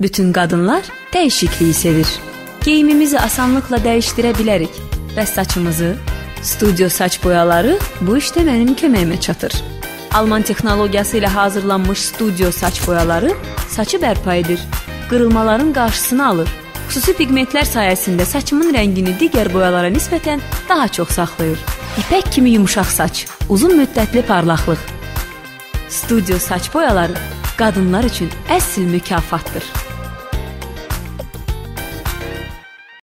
Bütün qadınlar dəyişikliyi sevir. Geyimimizi asanlıqla dəyişdirə bilərik və saçımızı, studio saç boyaları bu işdə mənim köməyimə çatır. Alman texnologiyası ilə hazırlanmış studio saç boyaları saçı bərpa edir, qırılmaların qarşısını alır. Xüsusi pigmentlər sayəsində saçımın rəngini digər boyalara nisbətən daha çox saxlayır. İpək kimi yumşaq saç, uzun müddətli parlaqlıq. Studio saç boyaları qadınlar üçün əsl mükafatdır.